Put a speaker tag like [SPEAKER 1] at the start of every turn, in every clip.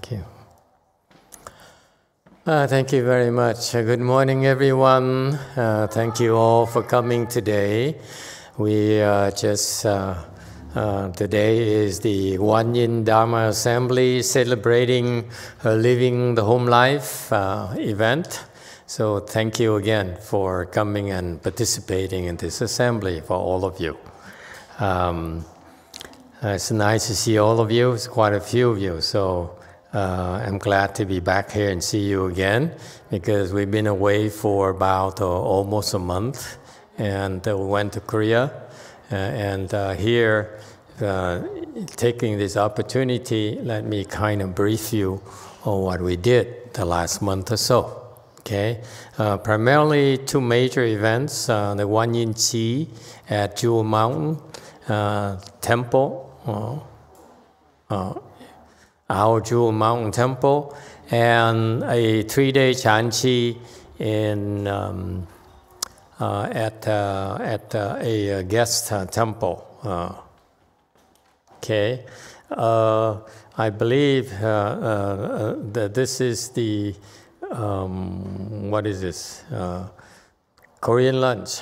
[SPEAKER 1] Thank you. Uh, thank you very much. Uh, good morning, everyone. Uh, thank you all for coming today. We uh, just uh, uh, today is the Guan Yin Dharma Assembly celebrating living the home life event. So thank you again for coming and participating in this assembly for all of you. Um, it's nice to see all of you. It's quite a few of you. So uh, I'm glad to be back here and see you again because we've been away for about uh, almost a month and uh, we went to Korea. Uh, and uh, here, uh, taking this opportunity, let me kind of brief you on what we did the last month or so. Okay, primarily two major events: the Guan Yin Qi at Jewel Mountain Temple Jewel Mountain Temple, and a three-day Chanqi in um, uh, at uh, at uh, a guest uh, temple. Uh, okay, uh, I believe that this is the um, what is this Korean lunch.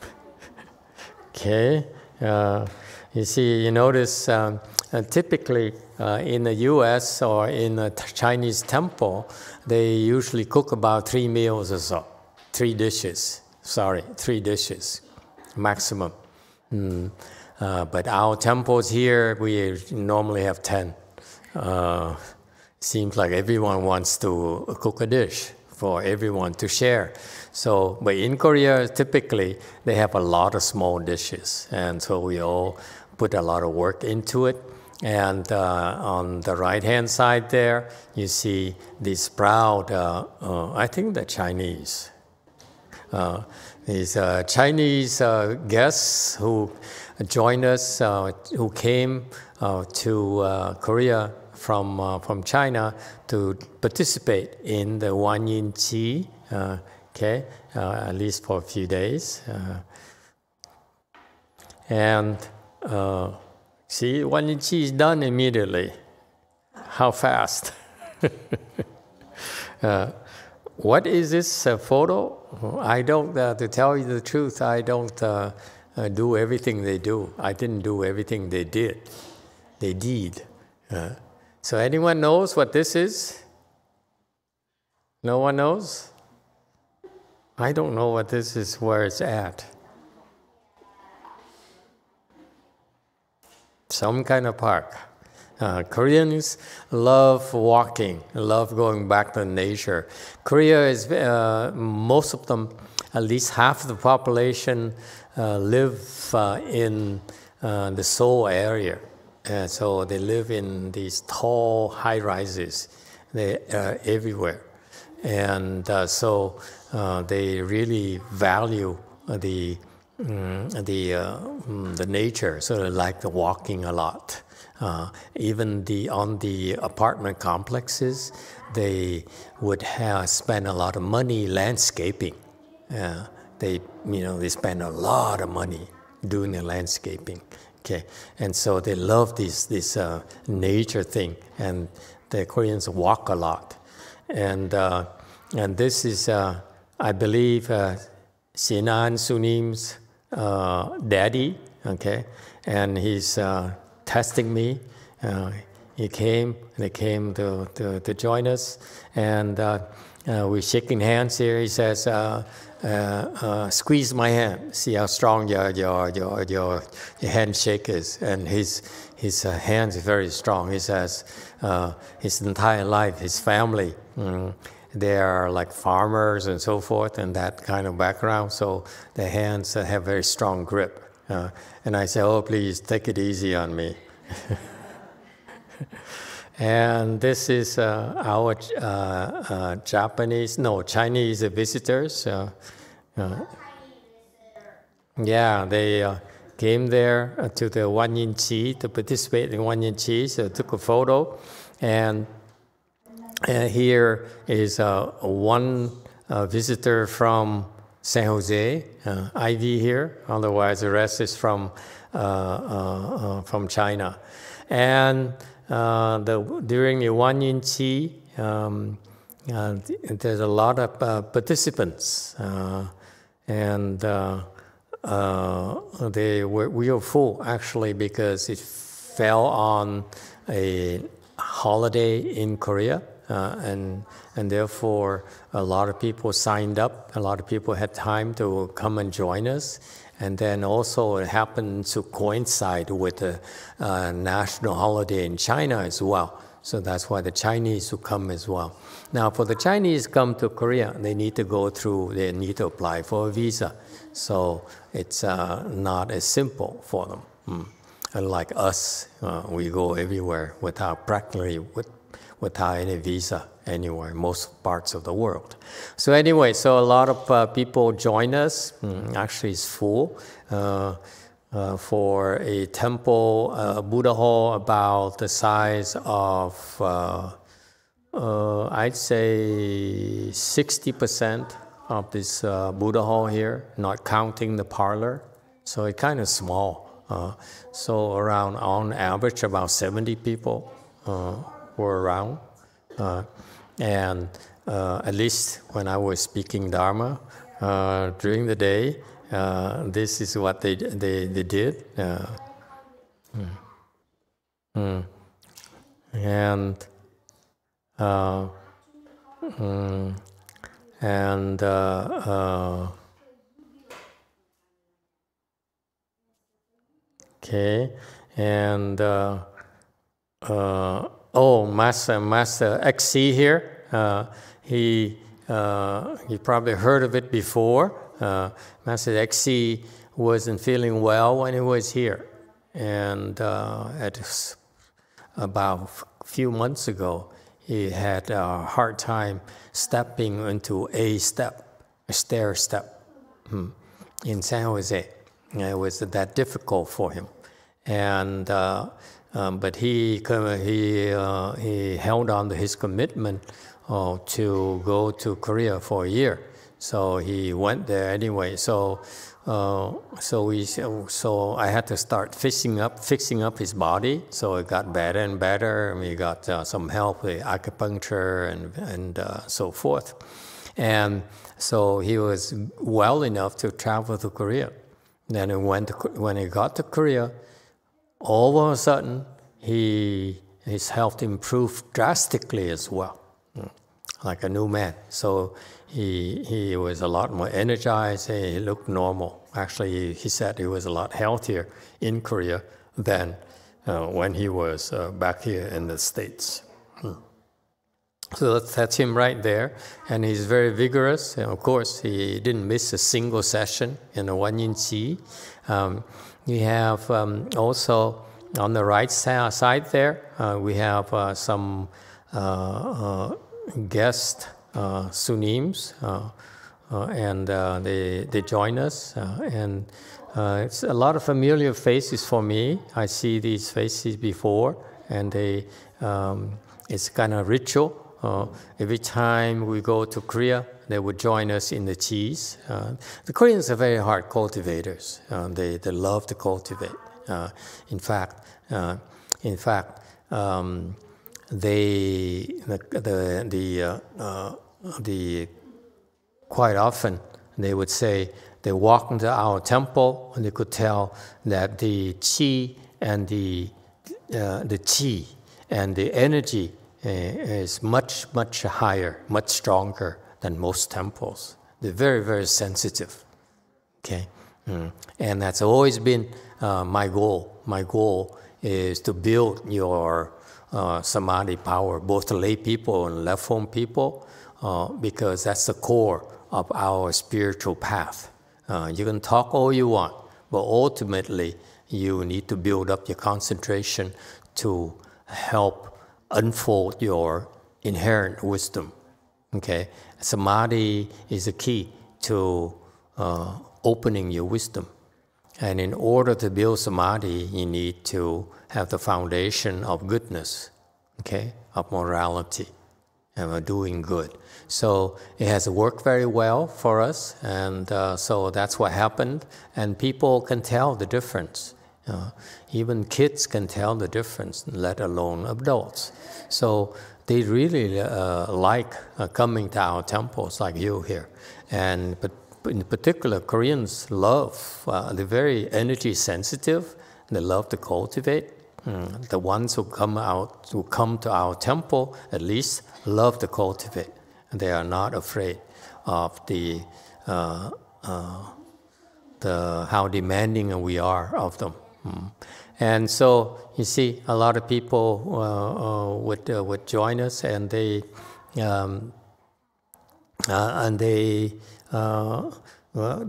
[SPEAKER 1] okay, you see, you notice um, typically uh, in the U.S. or in a Chinese temple, they usually cook about three meals or so, three dishes. Sorry, three dishes, maximum. Mm. Uh, but our temples here, we normally have ten. Uh, seems like everyone wants to cook a dish for everyone to share. So, but in Korea, typically they have a lot of small dishes, and so we all put a lot of work into it. And uh, on the right hand side there, you see these proud, uh, uh, I think the Chinese. Uh, these uh, Chinese uh, guests who joined us, who came to Korea from, from China to participate in the Guan Yin Qi, okay, at least for a few days. and See, when it is done immediately, how fast? uh, what is this uh, photo? I don't, uh, to tell you the truth, I don't uh, uh, do everything they do. I didn't do everything they did. They did. Uh, so, anyone knows what this is? No one knows? I don't know what this is, where it's at. Some kind of park. Uh, Koreans love walking, love going back to nature. Korea is, uh, most of them, at least half of the population, uh, live uh, in uh, the Seoul area. so they live in these tall high rises. They are everywhere. And uh, so they really value the mm, the uh, mm, the nature, sort of like the walking a lot. Uh, even the on the apartment complexes, they would have spend a lot of money landscaping. Uh, they you know they spend a lot of money doing the landscaping. Okay, and so they love this this uh, nature thing, and the Koreans walk a lot, and uh, and this is uh, I believe uh, Sinan Sunim's uh, daddy, okay, and he's uh, testing me. Uh, he came, they came to, to, to join us, and uh, uh, we're shaking hands here. He says, uh, squeeze my hand, see how strong your, your, your, your, handshake is. And his, his hands are very strong. He says, his entire life, his family, mm, they are like farmers and so forth and that kind of background. So the hands have very strong grip. Uh, and I say, oh, please take it easy on me. and this is uh, our uh, uh Japanese, no, Chinese visitors. Uh, uh, yeah, they came there to the Guan Yin Qi to participate in Guan Yin Qi, so took a photo. And uh, here is uh, one uh, visitor from San Jose, Ivy here. Otherwise, the rest is from from China, and the, during the Guan Yin Qi, um, uh, there's a lot of uh, participants, uh, and they were, we were full actually because it fell on a holiday in Korea, and and therefore a lot of people signed up. A lot of people had time to come and join us. And then also it happened to coincide with the uh, national holiday in China as well. So that's why the Chinese will come as well. Now, for the Chinese come to Korea, they need to go through, they need to apply for a visa. So it's uh, not as simple for them. Mm. Unlike us, uh, we go everywhere without practically with, without any visa anywhere, most parts of the world. So anyway, so a lot of uh, people join us. Mm, actually, it's full. Uh, uh, for a temple, uh, Buddha hall about the size of, uh, uh, I'd say 60% of this Buddha hall here, not counting the parlor. So it's kind of small. so around, on average, about 70 people were around. And uh, at least when I was speaking Dharma uh, during the day, uh, this is what they, they, they did. Uh, mm, and uh, mm, and uh, okay, and oh, Master, Master XC here, uh, he, uh, he probably heard of it before. Uh, Master XC wasn't feeling well when he was here. And uh, at about a few months ago, he had a hard time stepping into a step, a stair step hmm, in San Jose. It was that difficult for him. And uh, um, but he he uh, he held on to his commitment uh, to go to Korea for a year. So he went there anyway. So uh, so we so I had to start fixing up fixing up his body. So it got better and better. And we got uh, some help with acupuncture and and uh, so forth. And so he was well enough to travel to Korea. Then he went to, when he got to Korea all of a sudden, he, his health improved drastically as well, mm, like a new man. So he, he was a lot more energized, he looked normal. Actually, he said he was a lot healthier in Korea than uh, when he was uh, back here in the States. Hmm. So that's, him right there. And he's very vigorous. And of course, he didn't miss a single session in the Guan Yin Qi. Um, we have um, also on the right side there, uh, we have uh, some uh, uh guest uh, sunims, uh, and they, they join us. and it's a lot of familiar faces for me. I see these faces before, and they, um, it's kind of ritual. every time we go to Korea, they would join us in the cheese. Uh, the Koreans are very hard cultivators. Uh, they, they love to cultivate. Uh, in fact, uh, in fact, um, they the the the, uh, uh, the quite often they would say they walk into our temple and they could tell that the qi and the the qi and the energy is much much higher, much stronger than most temples. They're very, very sensitive. Okay? Mm. And that's always been uh, my goal. My goal is to build your uh, samadhi power, both lay people and left home people, uh, because that's the core of our spiritual path. Uh, you can talk all you want, but ultimately, you need to build up your concentration to help unfold your inherent wisdom. Okay, samadhi is a key to uh, opening your wisdom. And in order to build samadhi, you need to have the foundation of goodness, okay, of morality, and doing good. So it has worked very well for us, and uh, so that's what happened. And people can tell the difference. Uh, even kids can tell the difference, let alone adults. So they really uh, like uh, coming to our temples like you here. And but in particular, Koreans love, uh, they're very energy sensitive. They love to cultivate. Mm, the ones who come out, who come to our temple, at least love to cultivate. They are not afraid of the, uh, uh, the how demanding we are of them. Mm. And so you see, a lot of people uh, uh would uh, would join us, and they um, uh, and they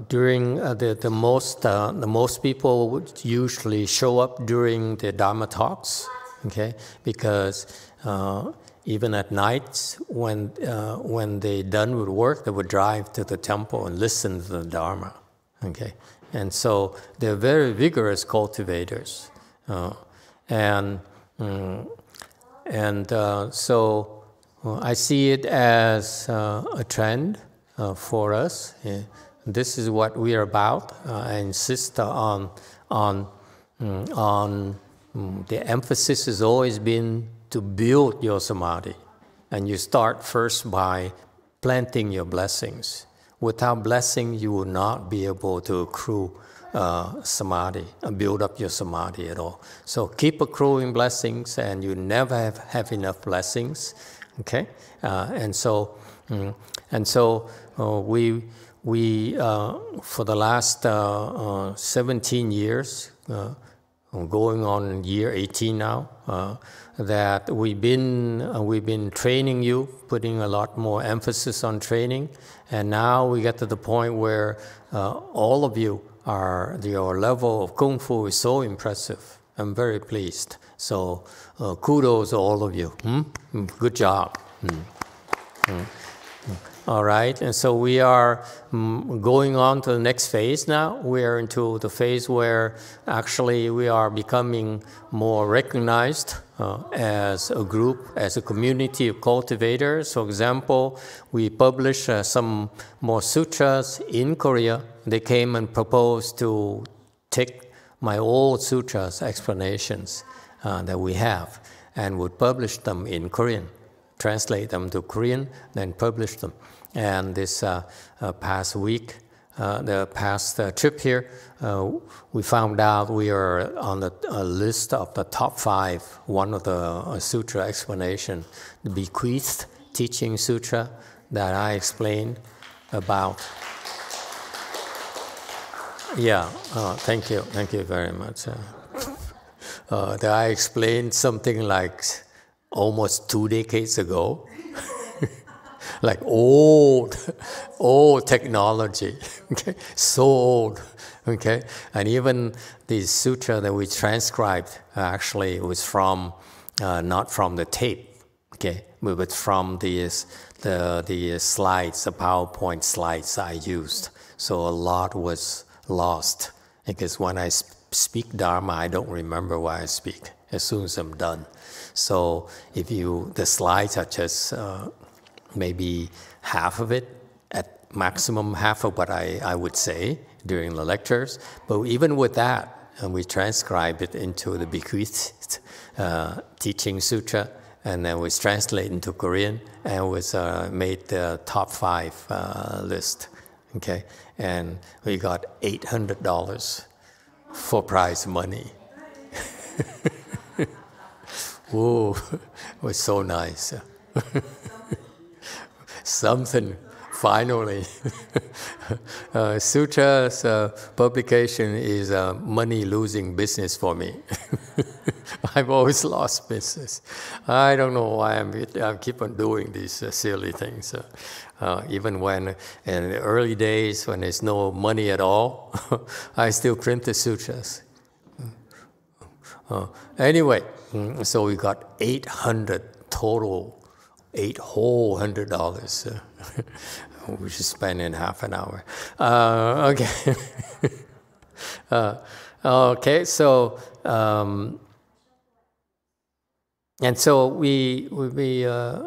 [SPEAKER 1] during the the most the most people would usually show up during the Dharma talks, okay, because even at night when uh, when they done with work, they would drive to the temple and listen to the Dharma. Okay, and so they're very vigorous cultivators. Uh, and um, and uh, so uh, I see it as a trend for us. This is what we are about. I insist on on um, on um, the emphasis has always been to build your samadhi, and you start first by planting your blessings. Without blessing, you will not be able to accrue uh, samadhi, and build up your samadhi at all. So keep accruing blessings, and you never have, have enough blessings. Okay, uh, and so mm, and so uh, we we uh, for the last uh, uh, 17 years, going on year 18 now. that we've been we've been training you, putting a lot more emphasis on training, and now we get to the point where all of you are your level of kung fu is so impressive. I'm very pleased. So uh, kudos to all of you. Hmm? good job. Hmm. Hmm. All right, and so we are um, going on to the next phase now. We are into the phase where actually we are becoming more recognized uh, as a group, as a community of cultivators. For example, we publish uh, some more sutras in Korea. They came and proposed to take my old sutras explanations uh, that we have and would publish them in Korean translate them to Korean, then publish them. And this uh, uh, past week, uh, the past uh, trip here, uh, we found out we are on the list of the top five, one of the sutra explanation, the bequeathed teaching sutra that I explained about. Yeah, oh, thank you, thank you very much. Uh, uh, that I explained something like almost two decades ago. like old, old technology, okay, so old, okay, and even the sutra that we transcribed uh, actually was from, uh, not from the tape, okay, but from the the the slides, the PowerPoint slides I used. So a lot was lost because when I speak Dharma, I don't remember why I speak as soon as I'm done. So if you, the slides are just uh, maybe half of it, at maximum half of what I, I would say during the lectures. But even with that, and we transcribe it into the bequeathed uh, teaching sutra, and then was translated into Korean and was uh, made the top five uh, list. Okay, and we got eight hundred dollars for prize money. Whoa, it was so nice. Something finally. uh, Sutra's uh, publication is a money losing business for me. I've always lost business. I don't know why I'm, I keep on doing these uh, silly things. Uh, uh, even when in the early days when there's no money at all, I still print the sutras. Uh, anyway, mm, so we got 800 total, eight whole hundred dollars, uh, which is spent in half an hour. Uh, okay. Okay, so um, and so we we, uh,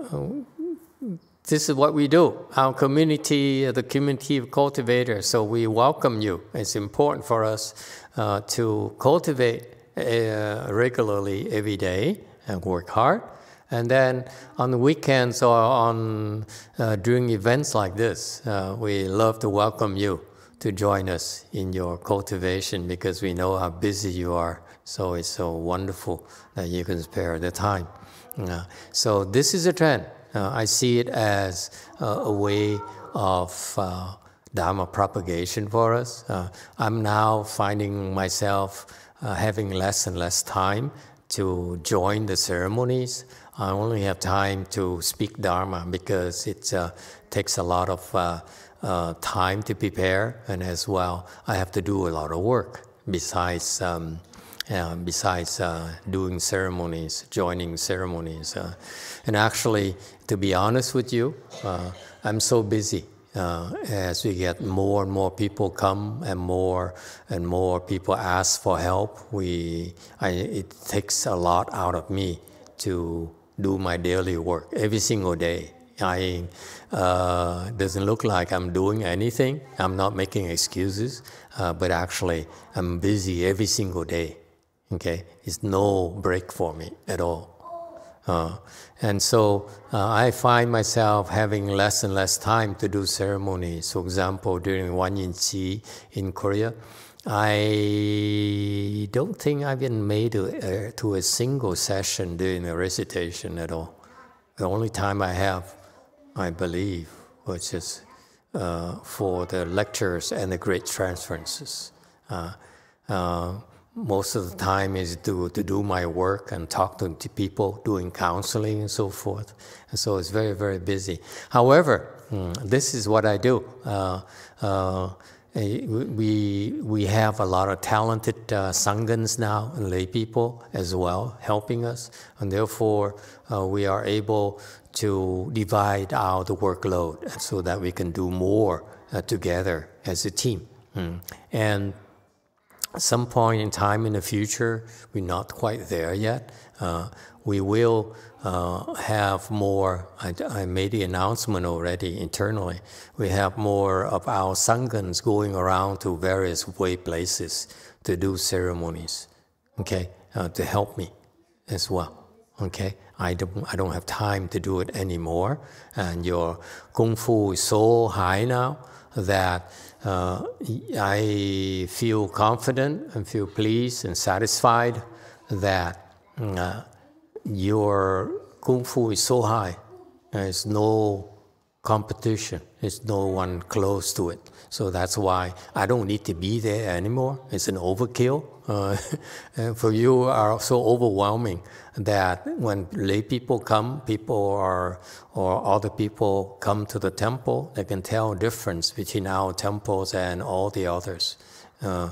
[SPEAKER 1] this is what we do. Our community, the community of cultivators, so we welcome you. It's important for us uh, to cultivate uh, regularly every day and work hard. And then on the weekends or on uh, during events like this, uh, we love to welcome you to join us in your cultivation because we know how busy you are. So it's so wonderful that you can spare the time. Uh, so this is a trend. Uh, I see it as uh, a way of uh, Dharma propagation for us. Uh, I'm now finding myself uh, having less and less time to join the ceremonies. I only have time to speak Dharma because it uh, takes a lot of uh, uh, time to prepare, and as well, I have to do a lot of work besides. Um, uh, besides uh, doing ceremonies, joining ceremonies. Uh, and actually, to be honest with you, I'm so busy uh, as we get more and more people come and more and more people ask for help, we, I, it takes a lot out of me to do my daily work every single day. I uh, doesn't look like I'm doing anything. I'm not making excuses, uh, but actually I'm busy every single day. Okay, it's no break for me at all. Uh, and so uh, I find myself having less and less time to do ceremonies. For example, during Guan Yin in Korea, I don't think I've been made to, uh, to a single session during a recitation at all. The only time I have, I believe, was just uh, for the lectures and the great transferences. Uh, uh, most of the time is to, to do my work and talk to, to people, doing counseling and so forth. And so it's very, very busy. However, hmm, this is what I do. Uh, uh, we, we have a lot of talented uh, Sanghas now and lay people as well helping us. And therefore, uh, we are able to divide out the workload so that we can do more uh, together as a team. Mm. And some point in time in the future, we're not quite there yet. Uh, we will uh, have more. I, I, made the announcement already internally. We have more of our sanghas going around to various way places to do ceremonies. Okay, uh, to help me as well. Okay, I don't I don't have time to do it anymore, and your kung fu is so high now that uh, I feel confident and feel pleased and satisfied that uh, your kung fu is so high. There's no competition. There's no one close to it. So that's why I don't need to be there anymore. It's an overkill. Uh, for you are so overwhelming that when lay people come, people are, or other people come to the temple, they can tell difference between our temples and all the others. Uh,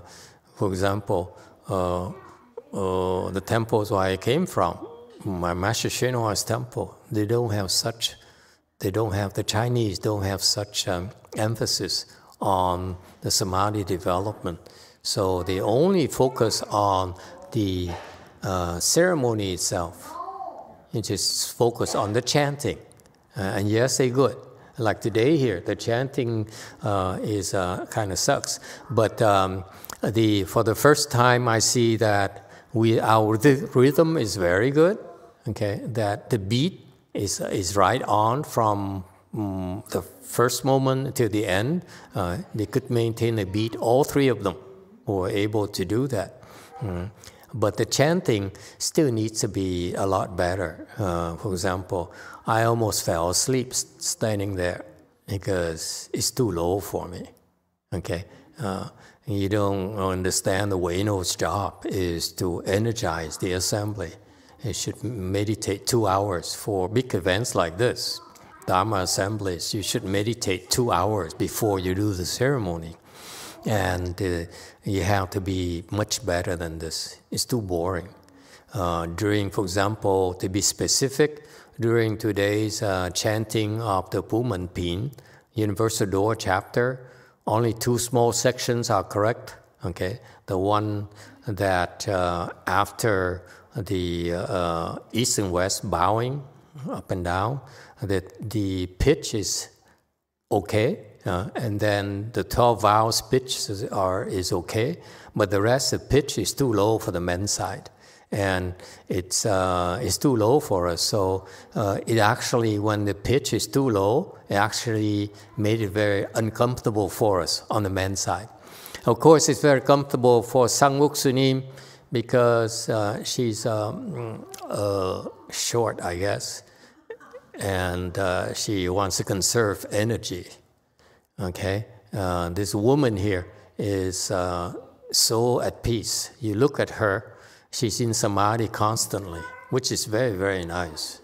[SPEAKER 1] for example, uh, uh the temples where I came from, my Master Hsuan Hua's temple, they don't have such, they don't have, the Chinese don't have such um, emphasis on the samadhi development. So they only focus on the uh, ceremony itself. It just focus on the chanting. Uh, and yes, they good. Like today here, the chanting uh, is uh, kind of sucks. But um, the for the first time, I see that we our rhythm is very good. Okay, that the beat is is right on from um, the first moment to the end. Uh, they could maintain a beat. All three of them were able to do that. Mm. But the chanting still needs to be a lot better. Uh, for example, I almost fell asleep standing there because it's too low for me. Okay, uh, you don't understand the Weina's job is to energize the assembly. It should meditate two hours for big events like this. Dharma assemblies, you should meditate two hours before you do the ceremony. And uh, you have to be much better than this. It's too boring. Uh, during, for example, to be specific, during today's uh, chanting of the Pumen Pin, Universal Door chapter, only two small sections are correct. Okay, the one that uh, after the uh, east and west bowing, up and down. That the pitch is okay, uh, and then the 12 vowels pitch are is okay, but the rest of the pitch is too low for the men's side, and it's uh, it's too low for us. So uh, it actually, when the pitch is too low, it actually made it very uncomfortable for us on the men's side. Of course, it's very comfortable for Sangwok Sunim because uh, she's um, uh, short, I guess, and uh, she wants to conserve energy. Okay, uh, this woman here is uh, so at peace. You look at her; she's in samadhi constantly, which is very, very nice.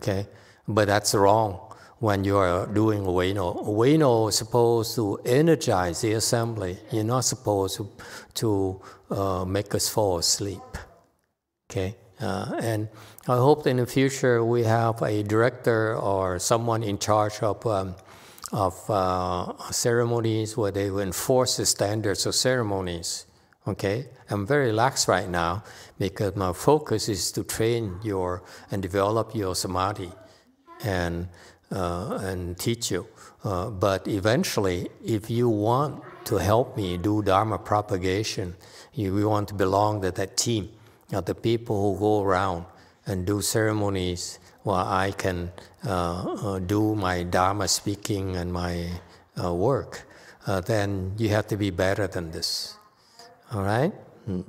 [SPEAKER 1] Okay, but that's wrong when you are doing Weina. Weina is supposed to energize the assembly. You're not supposed to, to uh, make us fall asleep. Okay? Uh, and I hope in the future we have a director or someone in charge of, um, of uh, ceremonies where they will enforce the standards of ceremonies. Okay? I'm very lax right now because my focus is to train your and develop your samadhi. And uh, and teach you. Uh, but eventually, if you want to help me do Dharma propagation, you, we want to belong to that team of the people who go around and do ceremonies while I can uh, uh do my Dharma speaking and my uh, work. Uh, then you have to be better than this. All right? Mm.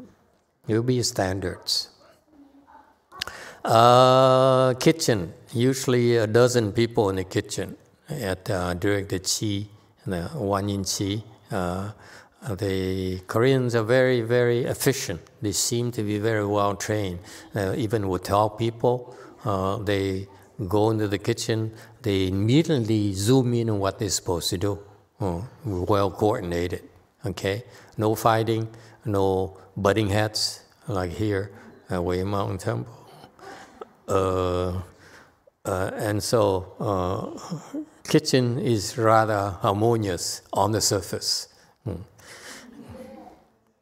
[SPEAKER 1] You'll be standards. Uh, kitchen, usually a dozen people in the kitchen at uh, during the Qi, the Guan Yin Qi. Uh, the Koreans are very, very efficient. They seem to be very well trained. Uh, even with tall people, uh, they go into the kitchen, they immediately zoom in on what they're supposed to do. Oh, well coordinated. Okay, no fighting, no butting heads like here at Way Mountain Temple. Uh, uh, and so uh, kitchen is rather harmonious on the surface. Mm.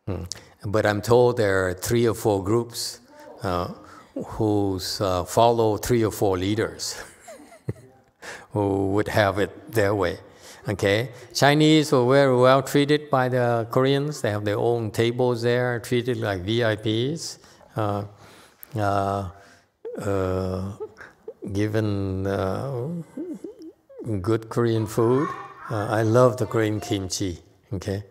[SPEAKER 1] Mm. But I'm told there are three or four groups uh, who uh, follow three or four leaders who would have it their way. Okay, Chinese were very well treated by the Koreans. They have their own tables there, treated like VIPs. Uh, uh, uh, given uh, good Korean food. Uh, I love the Korean kimchi. Okay.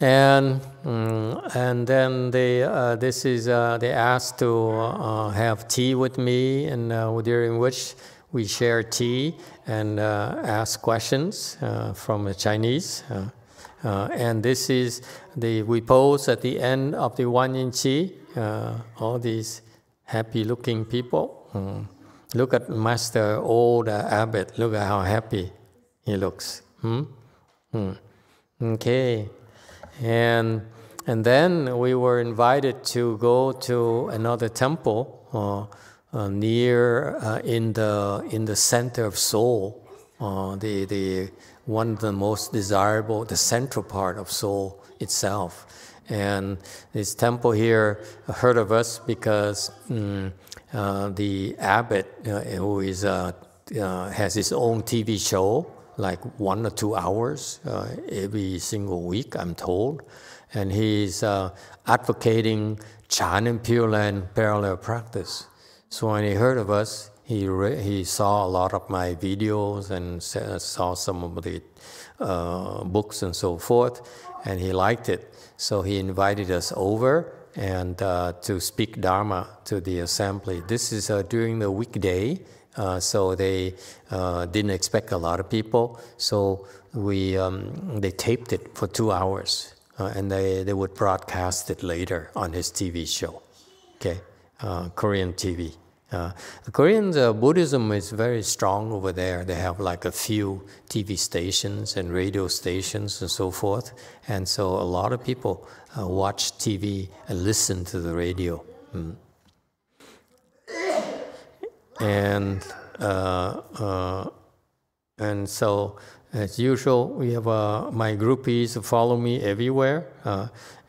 [SPEAKER 1] And um, and then they uh, this is uh, they asked to uh, have tea with me, and during which we share tea and ask questions from the Chinese. and this is the we pose at the end of the Guan Yin Qi. all these happy looking people. Mm. Look at Master Old Abbot. Look at how happy he looks. Hmm? Hmm. Okay. And, and then we were invited to go to another temple uh, uh, near uh, in, the, in the center of Seoul, uh, the, the, one of the most desirable, the central part of Seoul itself. And this temple here heard of us because um, uh, the abbot, uh, who is uh, uh, has his own TV show, like one or two hours uh, every single week, I'm told, and he's uh, advocating Chan and Pure Land parallel practice. So when he heard of us, he he saw a lot of my videos and saw some of the books and so forth, and he liked it. So he invited us over and uh, to speak Dharma to the assembly. This is uh, during the weekday, uh, so they uh, didn't expect a lot of people. So we um, they taped it for two hours, uh, and they, they would broadcast it later on his TV show. Okay, uh, Korean TV. Uh, Korean uh, Buddhism is very strong over there. They have like a few TV stations and radio stations and so forth. And so a lot of people uh, watch TV and listen to the radio. Mm. And, uh, uh, and so, as usual, we have uh, my groupies follow me everywhere.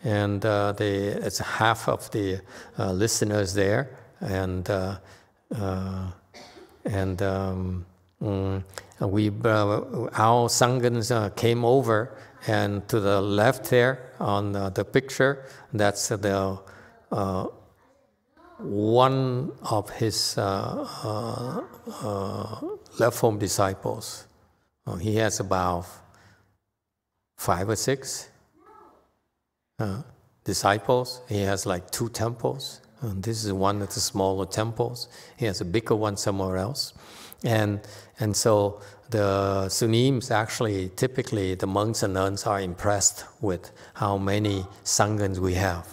[SPEAKER 1] and they, it's half of the listeners there. And and um, mm, we our sanghas came over and to the left there on uh, the picture, that's the uh, one of his uh, uh, uh left home disciples. Uh, he has about five or six disciples. He has like two temples. And this is one of the smaller temples. He has a bigger one somewhere else. And, and so the Sunims actually, typically, the monks and nuns are impressed with how many sanghas we have.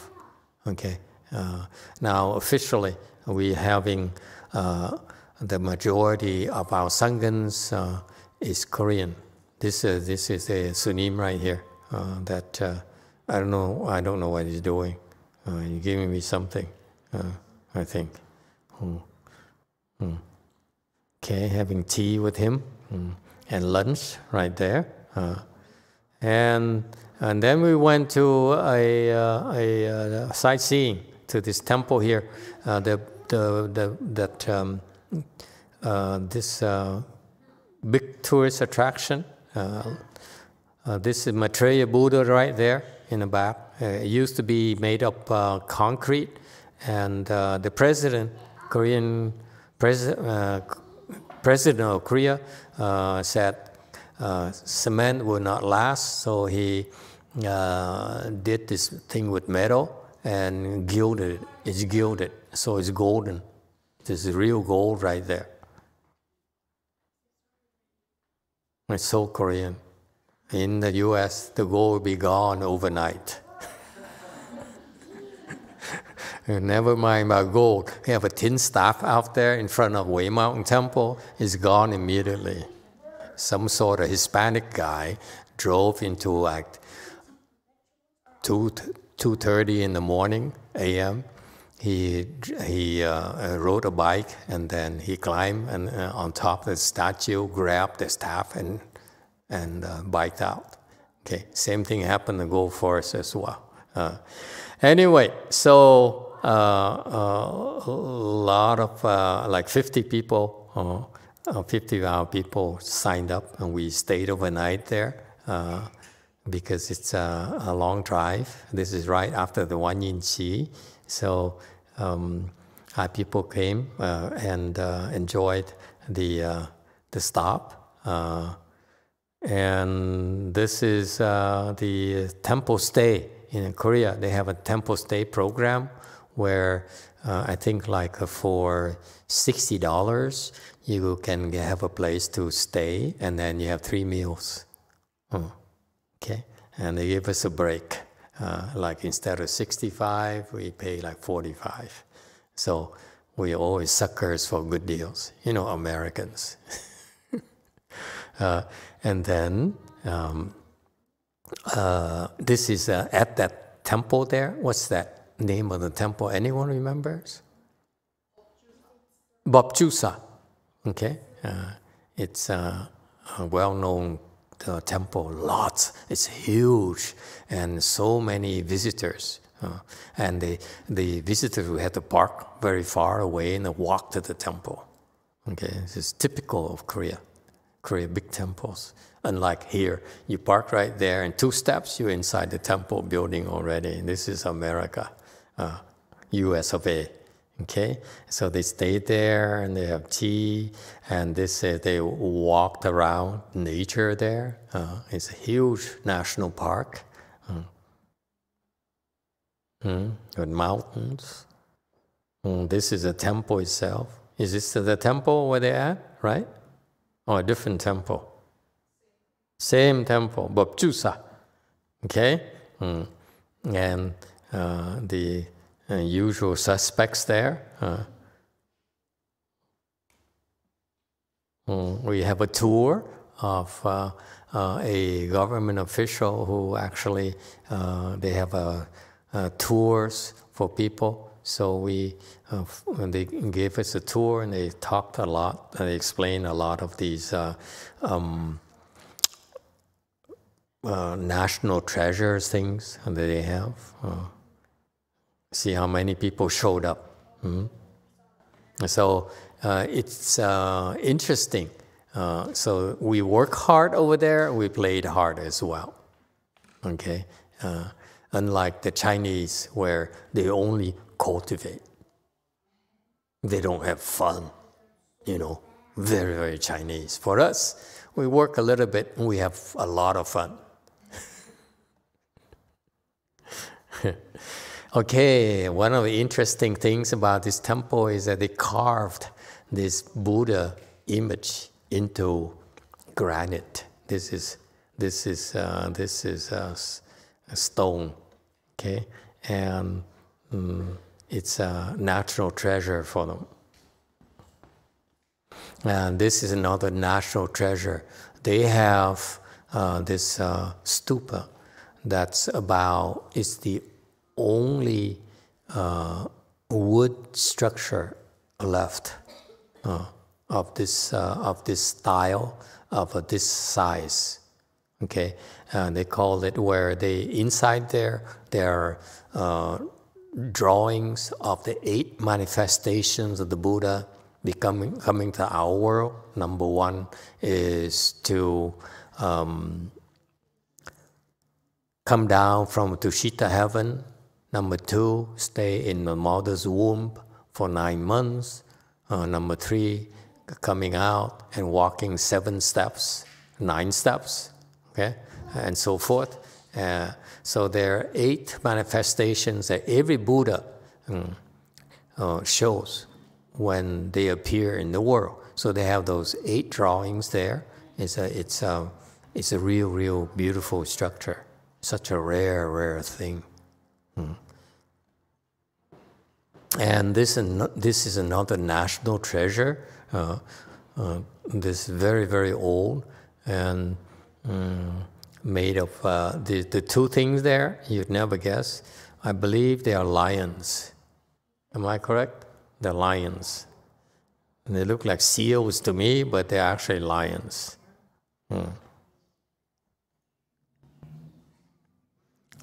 [SPEAKER 1] Okay. Uh, now, officially, we're having uh, the majority of our sanghas uh, is Korean. This, uh, this is a Sunim right here. Uh, that uh, I don't know. I don't know what he's doing. he's giving me something. I think. Hmm. Hmm. Okay, having tea with him. Mm. and lunch right there. Uh, and, and then we went to a, uh, a, a uh, sightseeing to this temple here. Uh, the, the, the, that um, uh, this uh, big tourist attraction. this is Maitreya Buddha right there in the back. it used to be made of concrete, and the president, Korean president president of Korea uh, said uh, cement will not last, so he uh, did this thing with metal and gilded. It's gilded, so it's golden. This is real gold right there. It's so Korean. In the US, the gold will be gone overnight. Never mind about gold. We have a tin staff out there in front of Way Mountain Temple. It's gone immediately. Some sort of Hispanic guy drove into like 2 2:30 in the morning a.m. He he uh, rode a bike and then he climbed and uh, on top of the statue, grabbed the staff and and uh, biked out. Okay, same thing happened to Gold Forest as well. Uh, anyway, so uh, uh, a lot of uh, like 50 people, 50 of people signed up, and we stayed overnight there because it's a, a, long drive. This is right after the Yin Qi. So um, our people came uh, and uh, enjoyed the, uh, the stop. and this is the temple stay in Korea. They have a temple stay program where uh, I think like for sixty dollars you can have a place to stay, and then you have three meals. Oh, okay, and they give us a break. Uh, like instead of sixty-five, we pay like forty-five. So we are always suckers for good deals, you know, Americans. uh, and then um, uh, this is uh, at that temple there. What's that? Name of the temple. Anyone remembers? Beopjusa. Okay, uh, it's a, a well-known uh, temple. Lots. It's huge, and so many visitors. Uh, and the the visitors we had to park very far away and walk to the temple. Okay, this is typical of Korea. Korea big temples. Unlike here, you park right there, and two steps you're inside the temple building already. This is America uh, U.S. of A. Okay, so they stayed there and they have tea, and they said they walked around nature there. Uh, it's a huge national park. Uh, mm, with mountains. Mm, this is a temple itself. Is this the temple where they're at, right? Or a different temple? Same temple, Beopjusa. Okay? Mm. And the uh, usual suspects there. Uh, mm, we have a tour of uh, uh, a government official who actually uh, they have a, a tours for people. So we uh, they gave us a tour and they talked a lot. They explained a lot of these um, national treasures things that they have. See how many people showed up. Hmm? So uh, it's uh, interesting. Uh, so we work hard over there, we played hard as well. Okay? Uh, unlike the Chinese, where they only cultivate, they don't have fun, you know, very, very Chinese. For us, we work a little bit and we have a lot of fun. okay, one of the interesting things about this temple is that they carved this Buddha image into granite. This is this is uh, this is a, a, stone, okay, and um, it's a natural treasure for them. And this is another natural treasure. They have uh, this uh, stupa that's about, it's the only uh, wood structure left uh, of, this, uh, of this style, of this size. Okay, and they call it where they, inside there, there are drawings of the eight manifestations of the Buddha becoming coming to our world. Number one is to um, come down from Tushita heaven. Number two, stay in the mother's womb for nine months. Uh, number three, coming out and walking seven steps, nine steps, okay, and so forth. Uh, so there are eight manifestations that every Buddha um, uh, shows when they appear in the world. So they have those eight drawings there. It's a, it's a, it's a real, real beautiful structure. Such a rare, rare thing. Hmm. And this, this is another national treasure. Uh, uh, this very, very old and um, made of uh, the, the two things there, you'd never guess. I believe they are lions. Am I correct? They're lions. And they look like seals to me, but they're actually lions. Hmm.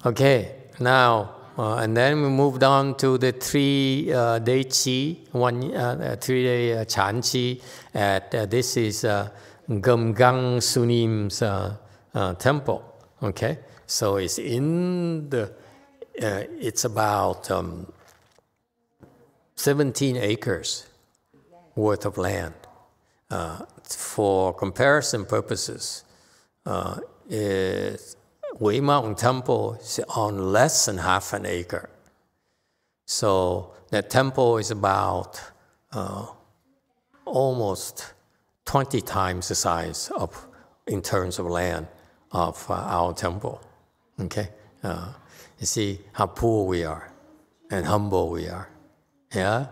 [SPEAKER 1] Okay, now, uh, and then we moved on to the three uh, day chi, one uh, three day uh, chan chi. At uh, this is uh, Gumgang Sunim's uh, uh, temple. Okay, so it's in the. it's about um, 17 acres worth of land. Uh, for comparison purposes, uh, is Wei Mountain Temple is on less than half an acre. So that temple is about uh, almost 20 times the size of, in terms of land, of uh, our temple. Okay, uh, you see how poor we are and humble we are. Yeah?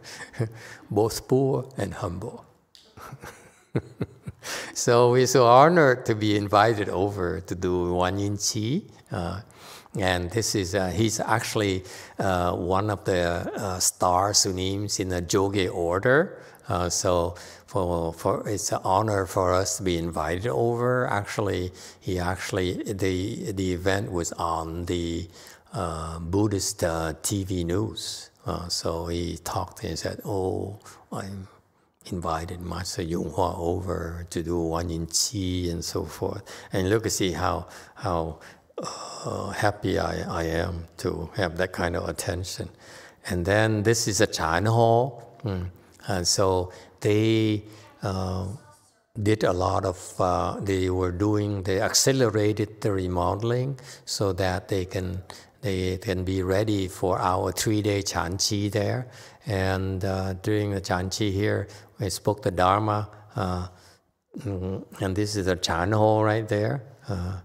[SPEAKER 1] Both poor and humble. so we're so honored to be invited over to do Guan Yin Qi. Uh, and this is, uh, he's actually uh, one of the uh, star sunims in the Jogye order. Uh, so for, for, it's an honor for us to be invited over. Actually, he actually, the, the event was on the uh, Buddhist TV news. Uh, so he talked and said, "Oh, I invited Master YongHua over to do Guan Yin Qi and so forth." And look, and see how how uh, happy I, I am to have that kind of attention. And then this is a Chan hall, mm. and so they. Uh, did a lot of uh, they were doing they accelerated the remodeling so that they can they can be ready for our three-day Chanchi there. And uh, during the Chanchi here, we spoke the Dharma, uh, mm, and this is a Chan hall right there. Uh,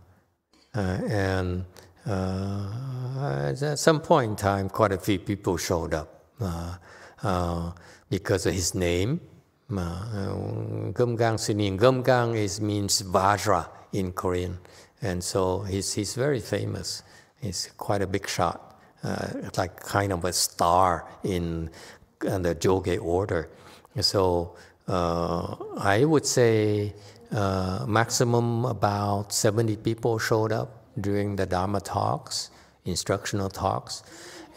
[SPEAKER 1] uh and uh, at some point in time, quite a few people showed up uh, because of his name. Gumgang Sunim. Gumgang is, means Vajra in Korean. And so he's, he's very famous. He's quite a big shot, uh, like kind of a star in, in the Jogye order. So uh, I would say uh, maximum about 70 people showed up during the Dharma talks, instructional talks.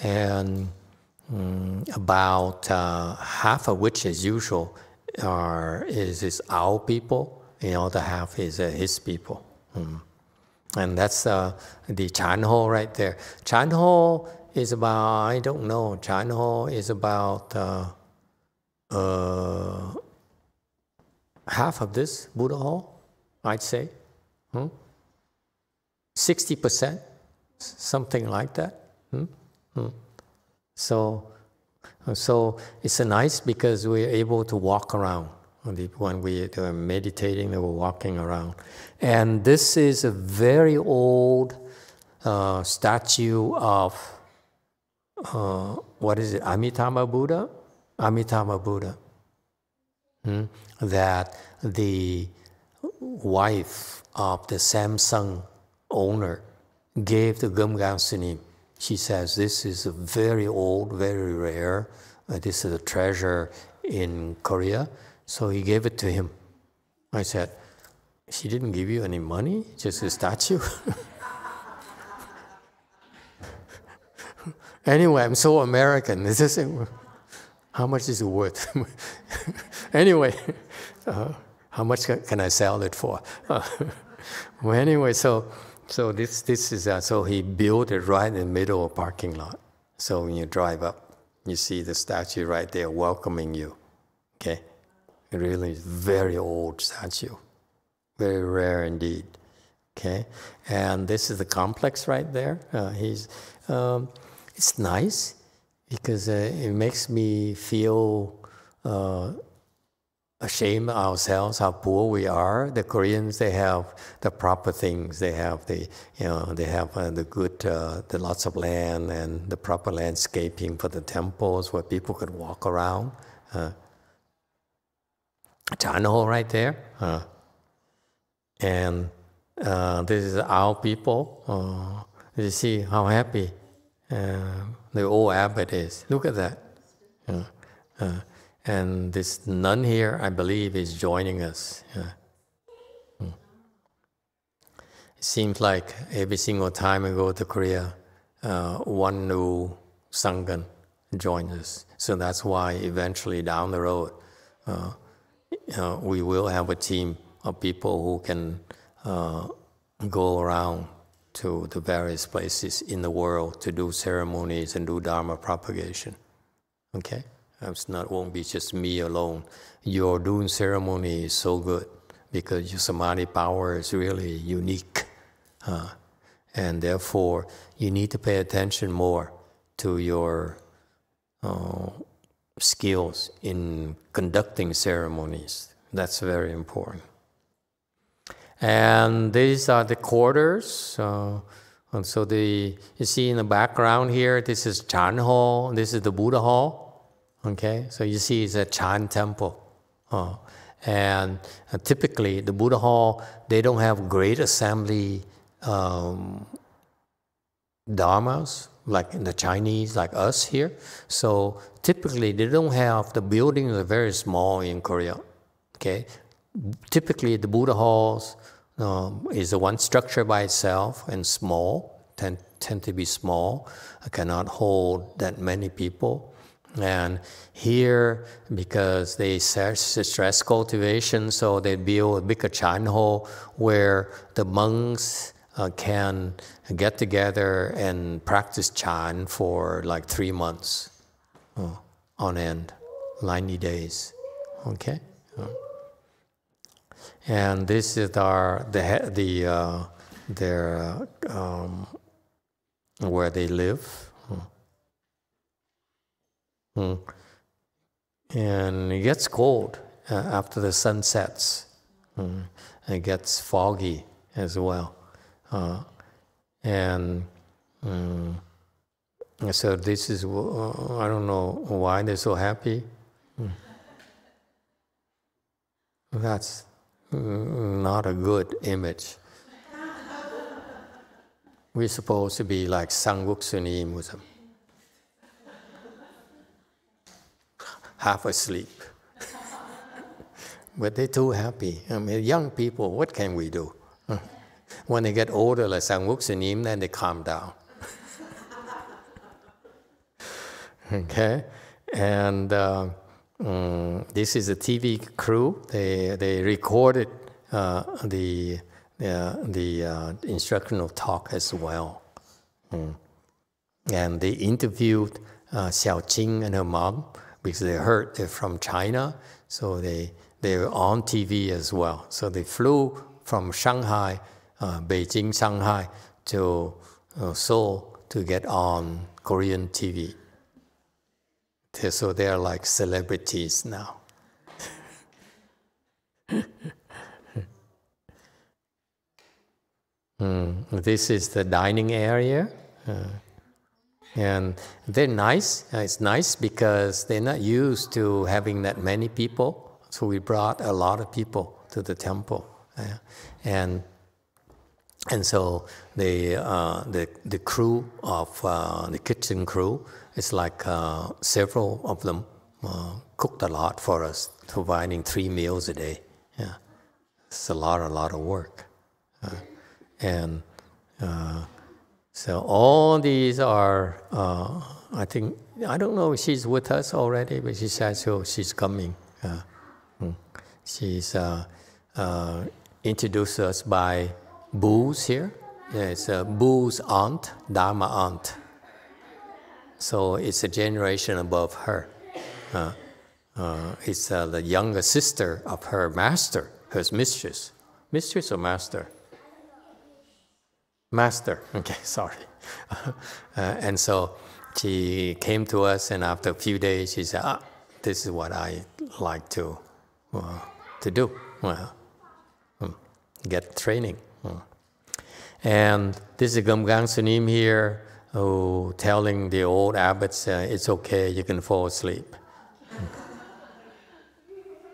[SPEAKER 1] And um, about uh, half of which, as usual, are is, is our people, and the other half is uh, his people. Mm. And that's uh, the Chan Ho right there. Chan Ho is about, I don't know, Chan Ho is about uh, uh, half of this Buddha Hall, I'd say. Hmm? 60%, something like that. Hmm? Hmm. So, so it's nice because we're able to walk around. When we are meditating, they were walking around. And this is a very old uh, statue of, uh, what is it, Amitabha Buddha? Amitabha Buddha. Hmm? That the wife of the Samsung owner gave to Gumgang Sunim. She says, This is a very old, very rare. Uh, this is a treasure in Korea. So he gave it to him. I said, She didn't give you any money, just a statue? anyway, I'm so American. This is how much is it worth? anyway, uh, how much can I sell it for? Well, anyway, so so this this is uh, so he built it right in the middle of parking lot. So when you drive up, you see the statue right there welcoming you. Okay, it really is very old statue, very rare indeed. Okay, and this is the complex right there. Uh, he's um, it's nice because uh, it makes me feel uh, ashamed ourselves how poor we are. The Koreans they have the proper things. They have the you know they have uh, the good uh, the lots of land and the proper landscaping for the temples where people could walk around. Uh, Chano right there, uh, and uh, this is our people. Uh, you see how happy the old abbot is. Look at that. Uh, uh, and this nun here, I believe, is joining us. Hmm. It seems like every single time I go to Korea, uh, one new Sangha joins us. So that's why eventually down the road, uh, we will have a team of people who can uh, go around to the various places in the world to do ceremonies and do Dharma propagation. Okay? It's not won't be just me alone. Your doing ceremony is so good because your samadhi power is really unique. Uh, and therefore, you need to pay attention more to your uh, skills in conducting ceremonies. That's very important. And these are the quarters. Uh, and so the you see in the background here, this is Chan Hall, this is the Buddha Hall. Okay, so you see it's a Chan temple. Uh, and uh, typically the Buddha Hall, they don't have great assembly um, dharmas like in the Chinese, like us here. So typically they don't have the buildings are very small in Korea. Okay, typically the Buddha halls um, is one structure by itself and small, tend, tend to be small, cannot hold that many people. And here, because they stress cultivation, so they build a bigger chan hall where the monks uh, can get together and practice chan for like three months uh, on end, 90 days. Okay? Uh, and this is our the the uh, their um, where they live. Hmm. And it gets cold uh, after the sun sets. Hmm. It gets foggy as well. Uh, and um, so this is, uh, I don't know why they're so happy. Hmm. That's not a good image. We're supposed to be like Sangwok Sunim with. Half asleep. but they're too happy. I mean, young people, what can we do? When they get older, like Sangwok Sunim, then they calm down. Okay, and uh, um, this is a TV crew. They they recorded uh, the uh, the uh, instructional talk as well, mm. and they interviewed uh, Xiao Jing and her mom because they heard they're from China, so they they were on TV as well. So they flew from Shanghai, uh, Beijing, Shanghai to uh, Seoul to get on Korean TV. So they're like celebrities now. mm, this is the dining area. Uh, and they're nice. Uh, it's nice because they're not used to having that many people. So we brought a lot of people to the temple. Uh, and and so the, uh, the, the crew of uh, the kitchen crew it's like uh, several of them uh, cooked a lot for us, providing three meals a day. Yeah, it's a lot, a lot of work, uh, and uh, so all these are. I think I don't know if she's with us already, but she says so. She's coming. Hmm. she's introduced us by Boo's here. Yeah, it's Boo's aunt, Dharma aunt. So it's a generation above her. Uh, uh, it's uh, the younger sister of her master, her mistress. Mistress or master? Master. Okay, sorry. Uh, and so she came to us, and after a few days, she said, ah, "This is what I like to uh, to do. Well, um, get training." And this is Gumgang Sunim here oh, telling the old abbots, uh, it's okay, you can fall asleep.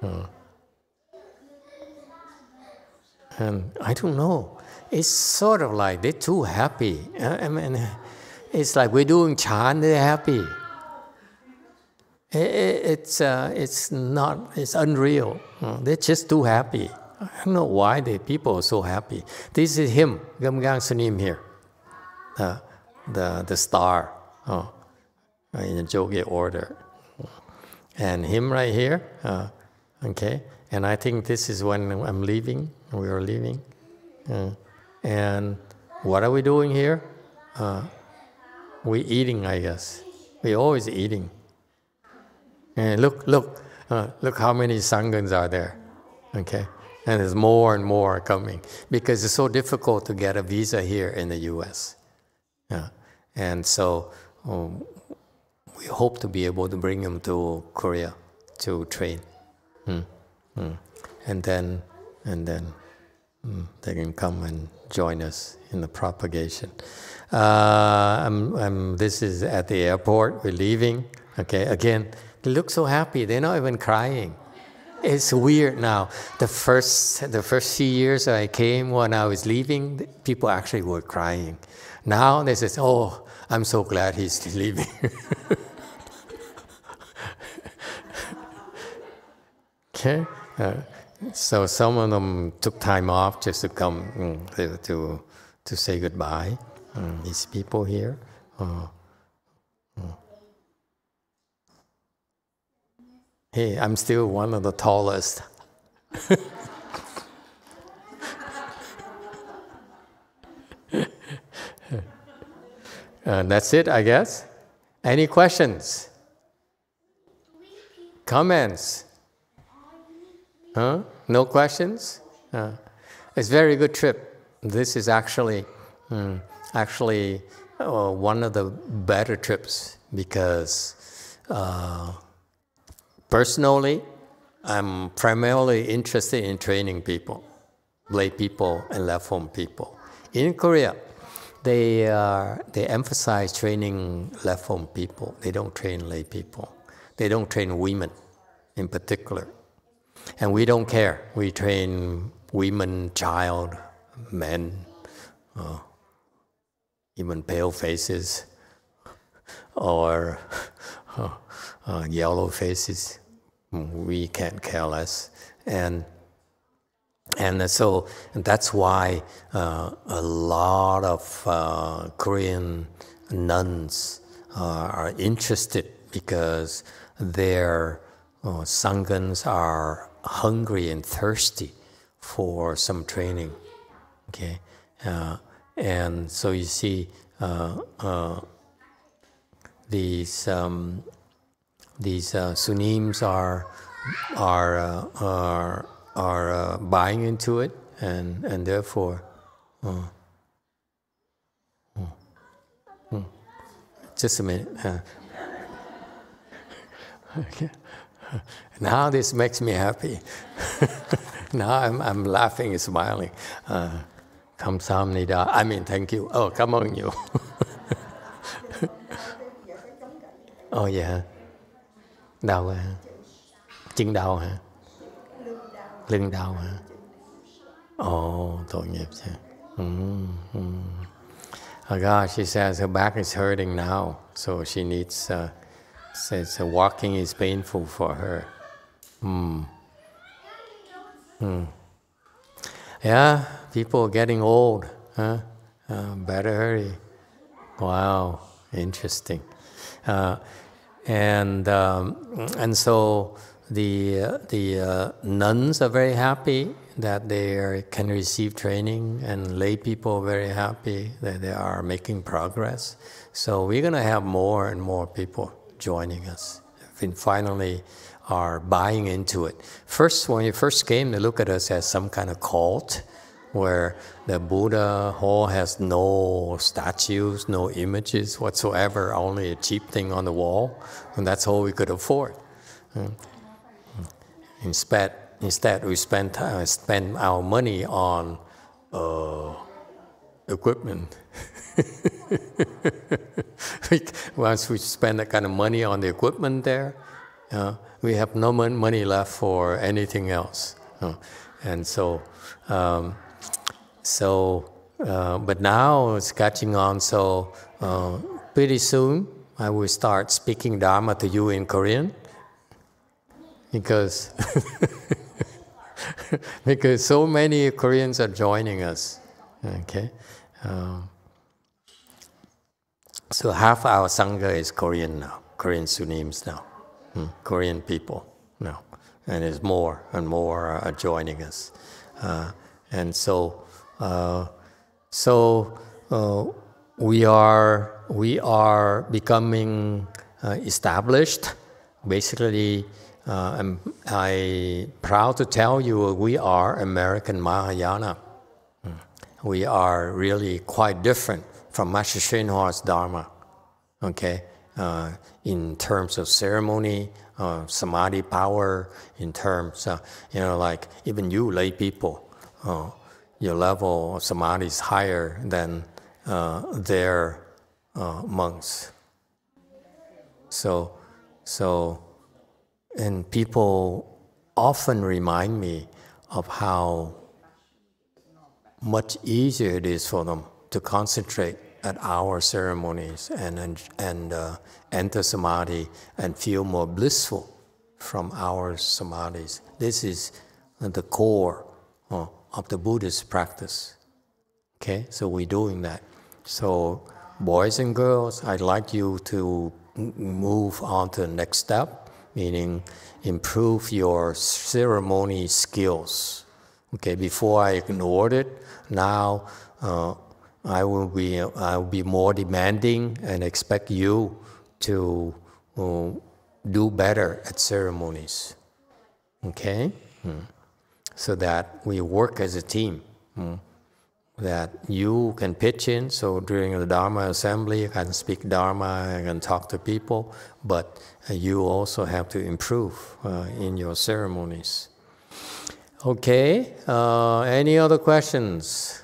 [SPEAKER 1] And I don't know. It's sort of like they're too happy. I mean, it's like we're doing chan, they're happy. it's, uh, it's not, it's unreal. They're just too happy. I don't know why the people are so happy. This is him, Gumgang Sunim here. Uh, the, the star oh, in the Jogye order. And him right here, uh, okay? And I think this is when I'm leaving, we are leaving. Uh, and what are we doing here? Uh, we eating, I guess. we always eating. And look, look, uh, look how many Sanghas are there, okay? And there's more and more coming because it's so difficult to get a visa here in the U.S. Yeah. And so um, we hope to be able to bring them to Korea to train. Mm. Mm. And then, and then mm, they can come and join us in the propagation. Uh, I'm, I'm, this is at the airport. We're leaving. Okay, again, they look so happy. They're not even crying. It's weird now. The first, the first few years I came when I was leaving, people actually were crying. Now they say, "Oh, I'm so glad he's leaving." okay, uh, so some of them took time off just to come mm, to, to, say goodbye. Um, these people here. Uh. Hey, I'm still one of the tallest. Uh, that's it, I guess. Any questions? Comments? Huh? No questions? Uh, it's very good trip. This is actually, um, actually uh, one of the better trips because uh, personally, I'm primarily interested in training people, lay people and left home people. In Korea, they, uh, they emphasize training left home people. They don't train lay people. They don't train women in particular. And we don't care. We train women, child, men, uh, even pale faces or uh, yellow faces. We can't care less. And and so that's why uh, a lot of uh, Korean nuns uh, are interested because their uh, sanghas are hungry and thirsty for some training. Okay, uh, and so you see uh these um, these uh, Sunims are are uh, are are uh, buying into it, and and therefore, uh, uh, uh just a minute. okay. Uh. Now this makes me happy. now I'm, I'm laughing and smiling. Uh, 감사합니다. I mean, thank you. Oh, come on, you. oh, yeah. Đau hả? Chân đau hả? Oh, tội nghiệp chứ. Mm, mm. Oh God, she says her back is hurting now, so she needs uh, says walking is painful for her. Hmm. Hmm. Yeah, people getting old, huh? Uh, better hurry. Wow, interesting. Uh, and um, and so the the uh, nuns are very happy that they are, can receive training, and lay people are very happy that they are making progress. So we're going to have more and more people joining us. And finally are buying into it. First, when you first came, they look at us as some kind of cult where the Buddha hall has no statues, no images whatsoever, only a cheap thing on the wall, and that's all we could afford. Hmm. Instead, instead we spent uh, spend our money on uh, equipment. Once we spend that kind of money on the equipment there, uh, we have no money left for anything else. Uh, and so, um, so, uh, but now it's catching on. So uh, pretty soon I will start speaking Dharma to you in Korean because because so many Koreans are joining us. Okay. Um, so half our Sangha is Korean now, Korean Sunims now, hmm. Korean people now. And there's more and more are joining us. Uh, and so, so uh, we are we are becoming uh, established. Basically, uh, I'm I proud to tell you we are American Mahayana. Hmm. We are really quite different from Master Hsuan Dharma, okay, uh, in terms of ceremony, uh, samadhi power, in terms, of, you know, like even you lay people, uh, your level of samadhi is higher than uh, their uh, monks. So, so, and people often remind me of how much easier it is for them to concentrate at our ceremonies and, and, and uh, enter samadhi and feel more blissful from our samadhis. This is the core uh, of the Buddhist practice. Okay, so we're doing that. So, boys and girls, I'd like you to move on to the next step, meaning improve your ceremony skills. Okay, before I ignored it, now uh, I will be I will be more demanding and expect you to uh, do better at ceremonies. Okay, mm. So that we work as a team. Mm. That you can pitch in. So during the Dharma assembly, I can speak Dharma, I can talk to people, but you also have to improve uh, in your ceremonies. Okay. Uh, any other questions?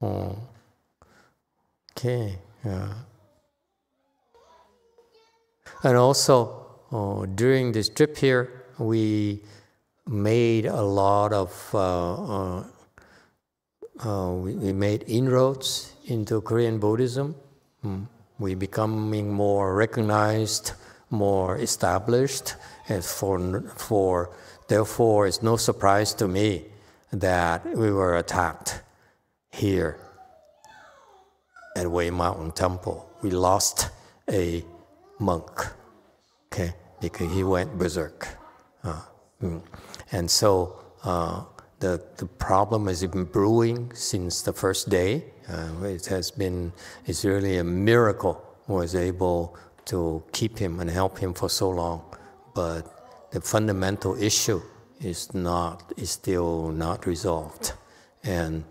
[SPEAKER 1] Oh. Okay. Yeah. And also, uh, during this trip here, we made a lot of, uh, uh, uh we, we, made inroads into Korean Buddhism. Mm. We becoming more recognized, more established. As for, for, therefore, it's no surprise to me that we were attacked here at Way Mountain Temple. We lost a monk, okay, because he went berserk. Mm. And so uh, the, the problem has been brewing since the first day. Uh, it has been, it's really a miracle was able to keep him and help him for so long. But the fundamental issue is not, is still not resolved. And,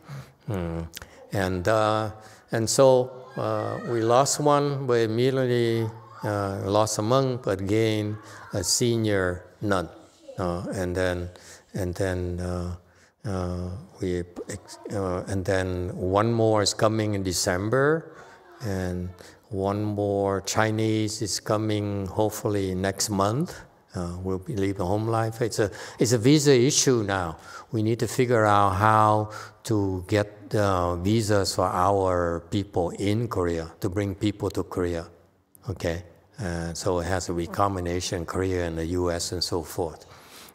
[SPEAKER 1] mm, and, uh, and so uh, we lost one, we immediately uh, lost a monk, but gained a senior nun. Uh, and then, and then uh, uh, we, and then one more is coming in December, and one more Chinese is coming hopefully next month. Uh, we'll be leaving home life. It's a, it's a visa issue now. We need to figure out how to get uh, visas for our people in Korea, to bring people to Korea. Okay? Uh, so it has a recombination, Korea and the US and so forth.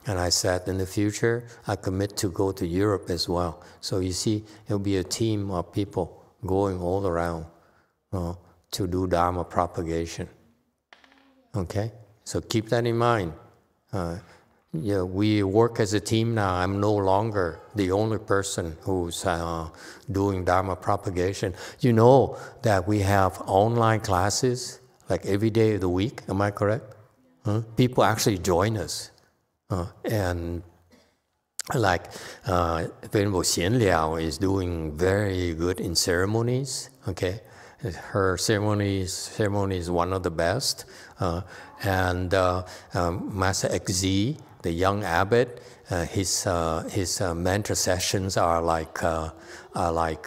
[SPEAKER 1] And I said, in the future, I commit to go to Europe as well. So you see, it'll be a team of people going all around uh, to do Dharma propagation. Okay? So keep that in mind. Uh, yeah, we work as a team now. I'm no longer the only person who's uh, doing Dharma propagation. You know that we have online classes like every day of the week. Am I correct? Huh? People actually join us. Uh, and like uh, Venerable Xian Liao is doing very good in ceremonies. Okay, her ceremony ceremony is one of the best. Uh, and uh, um, Master XZ, the young abbot, uh, his uh, his mantra sessions are like are like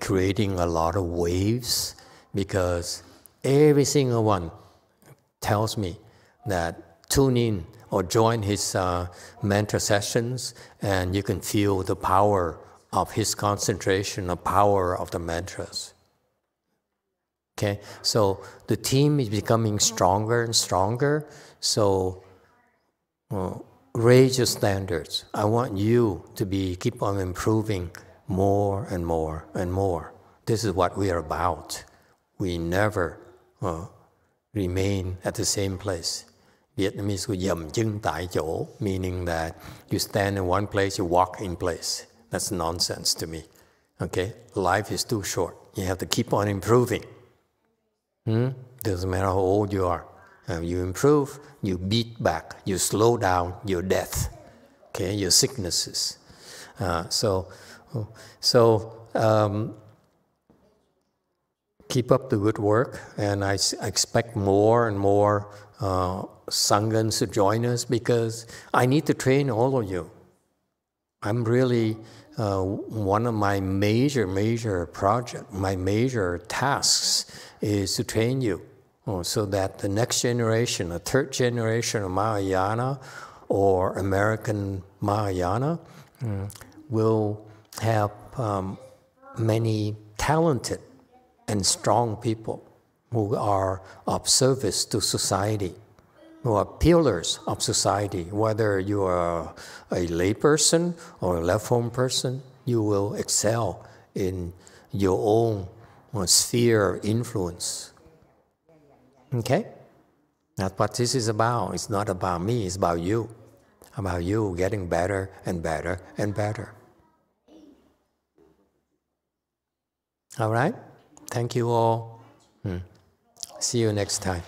[SPEAKER 1] creating a lot of waves because every single one tells me that tune in or join his mantra sessions and you can feel the power of his concentration, the power of the mantras. Okay, so the team is becoming stronger and stronger. So well, raise your standards. I want you to be keep on improving more and more and more. This is what we are about. We never uh, remain at the same place. Vietnamese would dầm chân tại chỗ, meaning that you stand in one place, you walk in place. That's nonsense to me. Okay? Life is too short. You have to keep on improving. Hmm? Doesn't matter how old you are. Uh, you improve, you beat back, you slow down your death, okay, your sicknesses. Uh, so, so um, keep up the good work, and I, I expect more and more uh, sanghas to join us because I need to train all of you. I'm really uh, one of my major, major project, my major tasks is to train you uh, so that the next generation, the third generation of Mahayana or American Mahayana, um, will have um, many talented and strong people who are of service to society who are pillars of society. Whether you are a layperson or a left home person, you will excel in your own uh, sphere of influence. Okay? That's what this is about. It's not about me, it's about you. About you getting better and better and better. All right? Thank you all. Hmm. See you next time.